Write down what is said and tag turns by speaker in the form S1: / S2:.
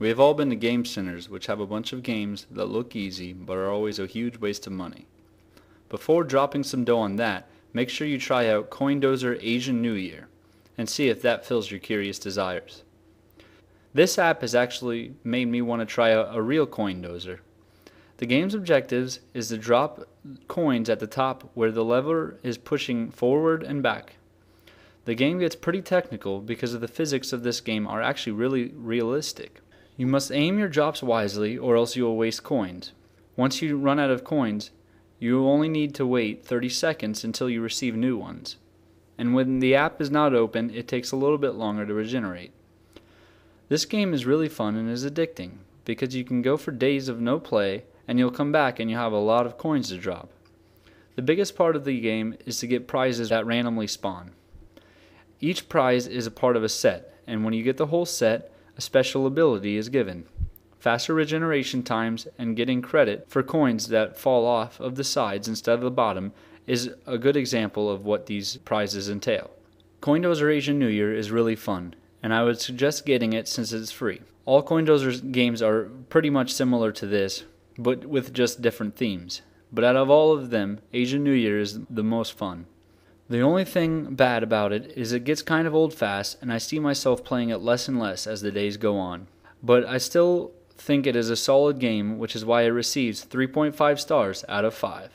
S1: We have all been to game centers which have a bunch of games that look easy but are always a huge waste of money. Before dropping some dough on that, make sure you try out CoinDozer Asian New Year and see if that fills your curious desires. This app has actually made me want to try out a real CoinDozer. The game's objectives is to drop coins at the top where the lever is pushing forward and back. The game gets pretty technical because of the physics of this game are actually really realistic. You must aim your drops wisely or else you will waste coins. Once you run out of coins, you only need to wait 30 seconds until you receive new ones. And when the app is not open, it takes a little bit longer to regenerate. This game is really fun and is addicting because you can go for days of no play and you'll come back and you have a lot of coins to drop. The biggest part of the game is to get prizes that randomly spawn. Each prize is a part of a set, and when you get the whole set, a special ability is given. Faster regeneration times and getting credit for coins that fall off of the sides instead of the bottom is a good example of what these prizes entail. CoinDozer Asian New Year is really fun, and I would suggest getting it since it's free. All CoinDozer games are pretty much similar to this, but with just different themes. But out of all of them, Asian New Year is the most fun. The only thing bad about it is it gets kind of old fast, and I see myself playing it less and less as the days go on. But I still think it is a solid game, which is why it receives 3.5 stars out of 5.